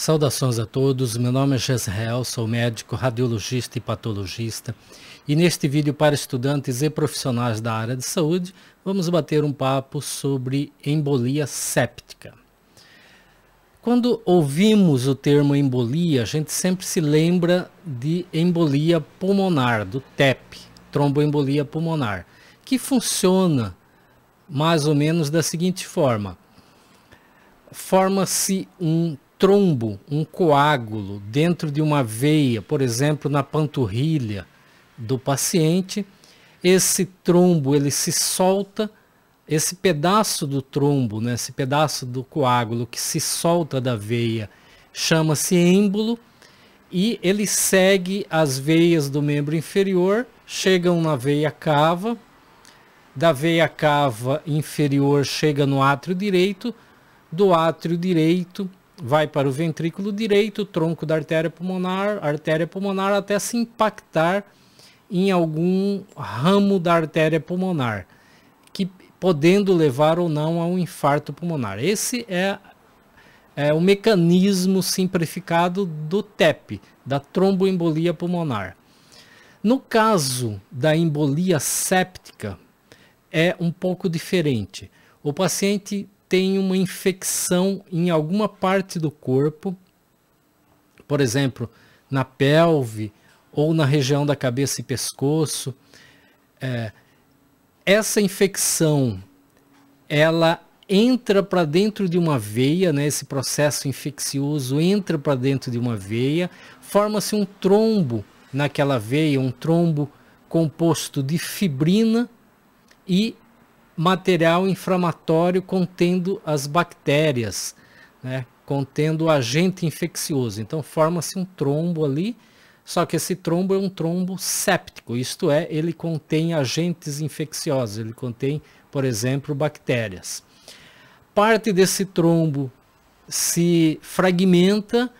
Saudações a todos, meu nome é Jezreel, sou médico, radiologista e patologista. E neste vídeo para estudantes e profissionais da área de saúde, vamos bater um papo sobre embolia séptica. Quando ouvimos o termo embolia, a gente sempre se lembra de embolia pulmonar, do TEP, tromboembolia pulmonar, que funciona mais ou menos da seguinte forma: forma-se um trombo, um coágulo dentro de uma veia, por exemplo, na panturrilha do paciente, esse trombo ele se solta, esse pedaço do trombo, né, esse pedaço do coágulo que se solta da veia, chama-se êmbolo e ele segue as veias do membro inferior, chegam na veia cava, da veia cava inferior chega no átrio direito, do átrio direito vai para o ventrículo direito, tronco da artéria pulmonar, artéria pulmonar até se impactar em algum ramo da artéria pulmonar, que podendo levar ou não a um infarto pulmonar. Esse é, é o mecanismo simplificado do TEP, da tromboembolia pulmonar. No caso da embolia séptica, é um pouco diferente. O paciente tem uma infecção em alguma parte do corpo, por exemplo, na pelve ou na região da cabeça e pescoço. É, essa infecção, ela entra para dentro de uma veia, né, esse processo infeccioso entra para dentro de uma veia, forma-se um trombo naquela veia, um trombo composto de fibrina e material inflamatório contendo as bactérias, né, contendo agente infeccioso. Então forma-se um trombo ali, só que esse trombo é um trombo séptico, isto é, ele contém agentes infecciosos, ele contém, por exemplo, bactérias. Parte desse trombo se fragmenta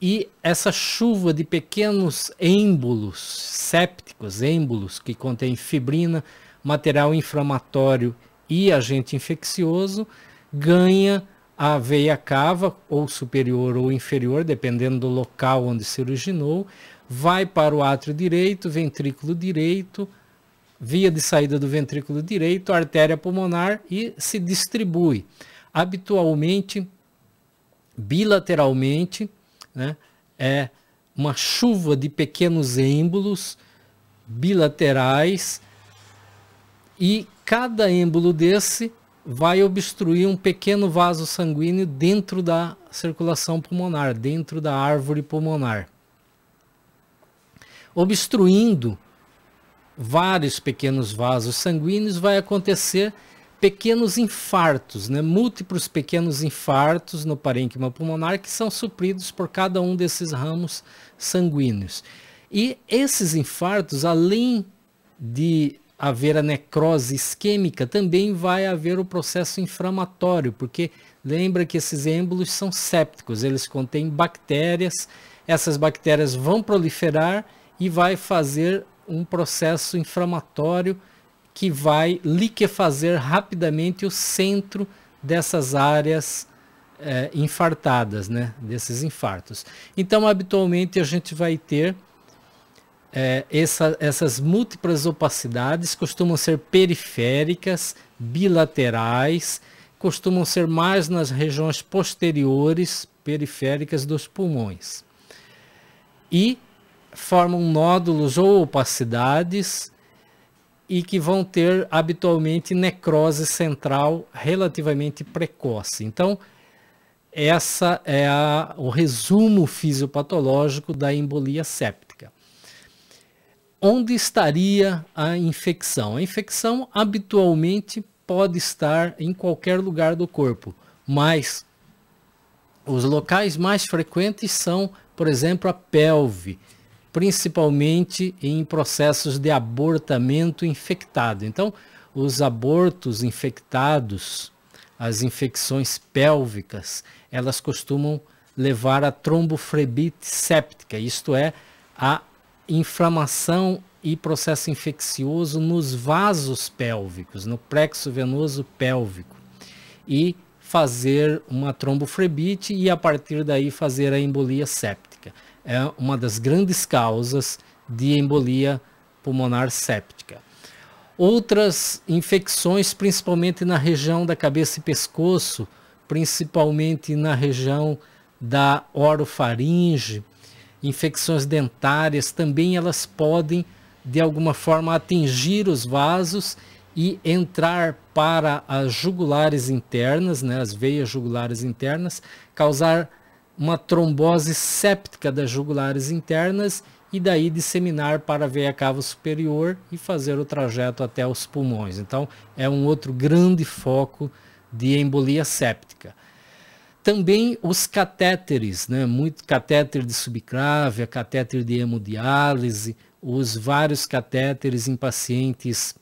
e essa chuva de pequenos êmbolos sépticos, êmbolos que contêm fibrina, material inflamatório e agente infeccioso, ganha a veia cava, ou superior ou inferior, dependendo do local onde se originou, vai para o átrio direito, ventrículo direito, via de saída do ventrículo direito, artéria pulmonar e se distribui. Habitualmente, bilateralmente, né, é uma chuva de pequenos êmbolos bilaterais e cada êmbolo desse vai obstruir um pequeno vaso sanguíneo dentro da circulação pulmonar, dentro da árvore pulmonar. Obstruindo vários pequenos vasos sanguíneos, vai acontecer pequenos infartos, né? múltiplos pequenos infartos no parênquima pulmonar que são supridos por cada um desses ramos sanguíneos. E esses infartos, além de haver a necrose isquêmica, também vai haver o processo inflamatório, porque lembra que esses êmbolos são sépticos, eles contêm bactérias, essas bactérias vão proliferar e vai fazer um processo inflamatório que vai liquefazer rapidamente o centro dessas áreas é, infartadas, né, desses infartos. Então, habitualmente a gente vai ter é, essa, essas múltiplas opacidades costumam ser periféricas, bilaterais, costumam ser mais nas regiões posteriores, periféricas dos pulmões. E formam nódulos ou opacidades e que vão ter habitualmente necrose central relativamente precoce. Então, essa é a, o resumo fisiopatológico da embolia séptica onde estaria a infecção? A infecção habitualmente pode estar em qualquer lugar do corpo, mas os locais mais frequentes são, por exemplo, a pelve, principalmente em processos de abortamento infectado. Então, os abortos infectados, as infecções pélvicas, elas costumam levar a tromboflebite séptica, isto é, a inflamação e processo infeccioso nos vasos pélvicos, no plexo venoso pélvico. E fazer uma trombofrebite e a partir daí fazer a embolia séptica. É uma das grandes causas de embolia pulmonar séptica. Outras infecções, principalmente na região da cabeça e pescoço, principalmente na região da orofaringe, infecções dentárias, também elas podem de alguma forma atingir os vasos e entrar para as jugulares internas, né, as veias jugulares internas, causar uma trombose séptica das jugulares internas e daí disseminar para a veia cava superior e fazer o trajeto até os pulmões. Então, é um outro grande foco de embolia séptica. Também os catéteres, né? muito catéter de subcrávia, catéter de hemodiálise, os vários catéteres em pacientes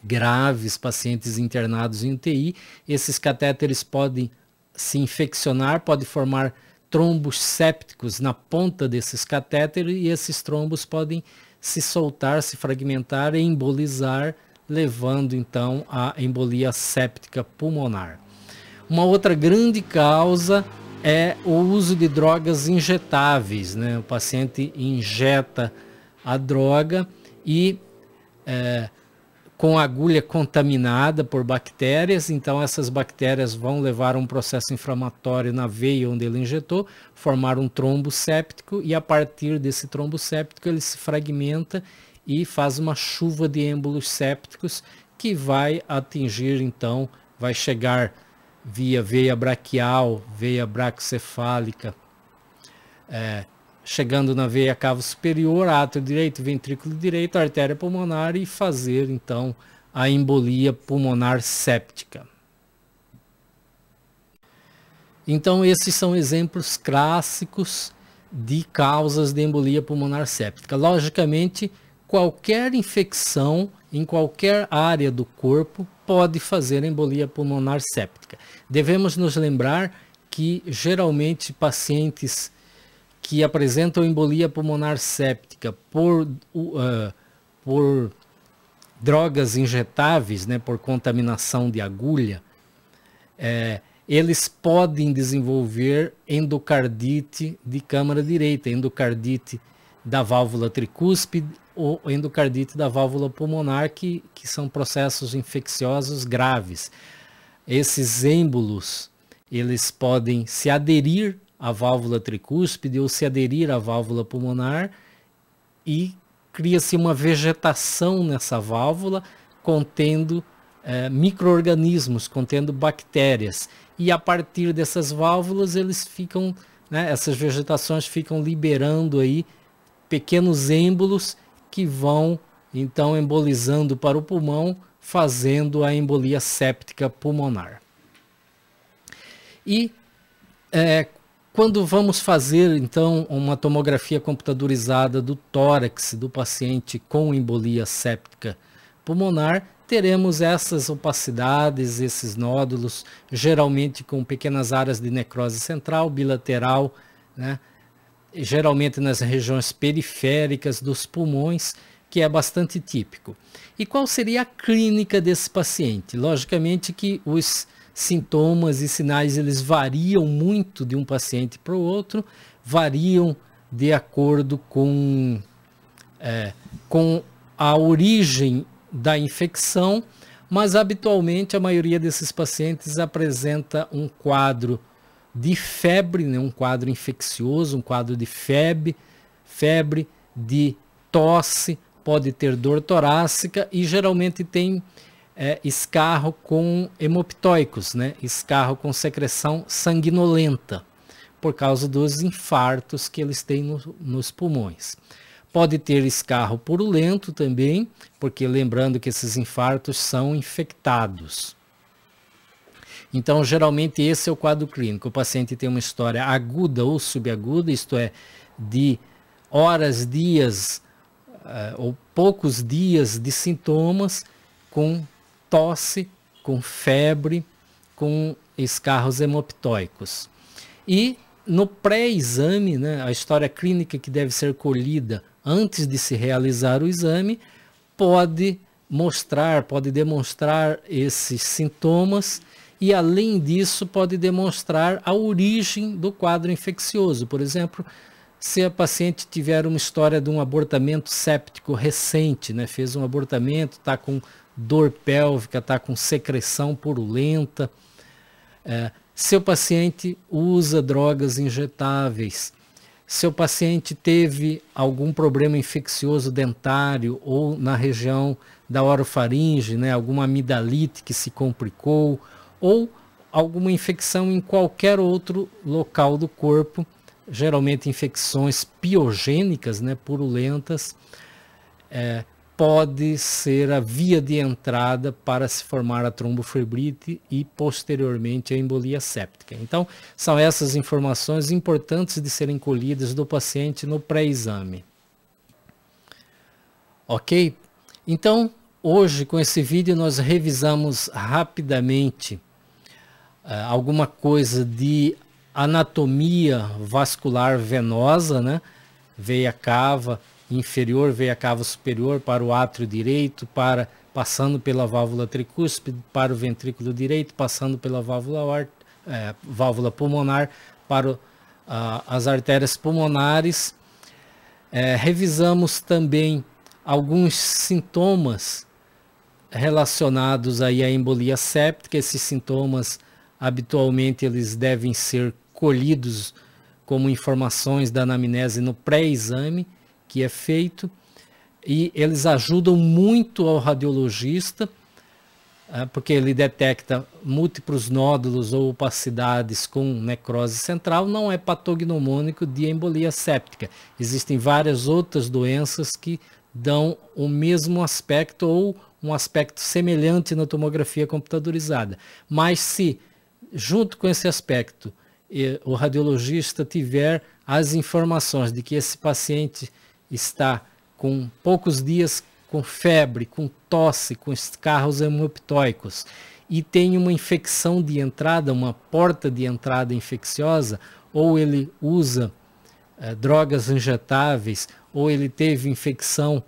graves, pacientes internados em UTI. Esses catéteres podem se infeccionar, podem formar trombos sépticos na ponta desses catéteres e esses trombos podem se soltar, se fragmentar e embolizar, levando então à embolia séptica pulmonar. Uma outra grande causa é o uso de drogas injetáveis. Né? O paciente injeta a droga e é, com agulha contaminada por bactérias, então essas bactérias vão levar um processo inflamatório na veia onde ele injetou, formar um trombo séptico e a partir desse trombo séptico ele se fragmenta e faz uma chuva de êmbolos sépticos que vai atingir então, vai chegar via veia braquial, veia bracocefálica, é, chegando na veia cava superior, átrio direito, ventrículo direito, artéria pulmonar e fazer então a embolia pulmonar séptica. Então esses são exemplos clássicos de causas de embolia pulmonar séptica. Logicamente, qualquer infecção em qualquer área do corpo pode fazer embolia pulmonar séptica. Devemos nos lembrar que geralmente pacientes que apresentam embolia pulmonar séptica por, uh, por drogas injetáveis, né, por contaminação de agulha, é, eles podem desenvolver endocardite de câmara direita, endocardite da válvula tricúspide ou endocardite da válvula pulmonar, que, que são processos infecciosos graves. Esses êmbolos, eles podem se aderir a válvula tricúspide ou se aderir à válvula pulmonar e cria-se uma vegetação nessa válvula contendo é, microorganismos, contendo bactérias. E a partir dessas válvulas eles ficam, né, essas vegetações ficam liberando aí pequenos êmbolos que vão então embolizando para o pulmão, fazendo a embolia séptica pulmonar. E é, quando vamos fazer, então, uma tomografia computadorizada do tórax do paciente com embolia séptica pulmonar, teremos essas opacidades, esses nódulos, geralmente com pequenas áreas de necrose central, bilateral, né? Geralmente nas regiões periféricas dos pulmões, que é bastante típico. E qual seria a clínica desse paciente? Logicamente que os sintomas e sinais eles variam muito de um paciente para o outro, variam de acordo com, é, com a origem da infecção, mas habitualmente a maioria desses pacientes apresenta um quadro de febre, né, um quadro infeccioso, um quadro de febre, febre, de tosse, pode ter dor torácica e geralmente tem é, escarro com hemoptóicos, né? escarro com secreção sanguinolenta, por causa dos infartos que eles têm no, nos pulmões. Pode ter escarro purulento também, porque lembrando que esses infartos são infectados. Então, geralmente, esse é o quadro clínico. O paciente tem uma história aguda ou subaguda, isto é, de horas, dias uh, ou poucos dias de sintomas com tosse, com febre, com escarros hemoptóicos. E no pré-exame, né, a história clínica que deve ser colhida antes de se realizar o exame, pode mostrar, pode demonstrar esses sintomas e além disso pode demonstrar a origem do quadro infeccioso. Por exemplo, se a paciente tiver uma história de um abortamento séptico recente, né, fez um abortamento, está com dor pélvica, está com secreção purulenta, é, se o paciente usa drogas injetáveis, se o paciente teve algum problema infeccioso dentário ou na região da orofaringe, né, alguma amidalite que se complicou, ou alguma infecção em qualquer outro local do corpo, geralmente infecções piogênicas, né, purulentas, é, pode ser a via de entrada para se formar a trombofebrite e posteriormente a embolia séptica. Então, são essas informações importantes de serem colhidas do paciente no pré-exame. Ok? Então, hoje com esse vídeo nós revisamos rapidamente alguma coisa de anatomia vascular venosa, né? Veia cava, inferior, veia cava superior para o átrio direito, para passando pela válvula tricúspide para o ventrículo direito, passando pela válvula, é, válvula pulmonar para as artérias pulmonares. É, revisamos também alguns sintomas relacionados aí à embolia séptica. Esses sintomas habitualmente eles devem ser colhidos como informações da anamnese no pré-exame que é feito e eles ajudam muito ao radiologista, é, porque ele detecta múltiplos nódulos ou opacidades com necrose central, não é patognomônico de embolia séptica. Existem várias outras doenças que dão o mesmo aspecto ou um aspecto semelhante na tomografia computadorizada. Mas se, junto com esse aspecto, o radiologista tiver as informações de que esse paciente está com poucos dias com febre, com tosse, com escarros hemoptóicos e tem uma infecção de entrada, uma porta de entrada infecciosa, ou ele usa eh, drogas injetáveis, ou ele teve infecção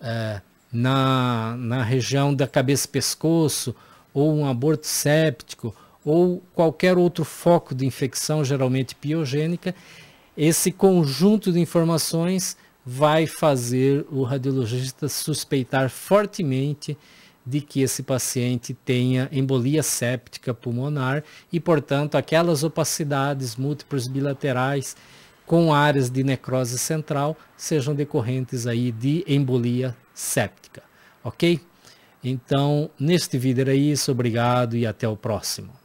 eh, na, na região da cabeça-pescoço, ou um aborto séptico, ou qualquer outro foco de infecção, geralmente piogênica, esse conjunto de informações vai fazer o radiologista suspeitar fortemente de que esse paciente tenha embolia séptica pulmonar e, portanto, aquelas opacidades múltiplas bilaterais com áreas de necrose central sejam decorrentes aí de embolia séptica, ok? Então, neste vídeo era isso, obrigado e até o próximo.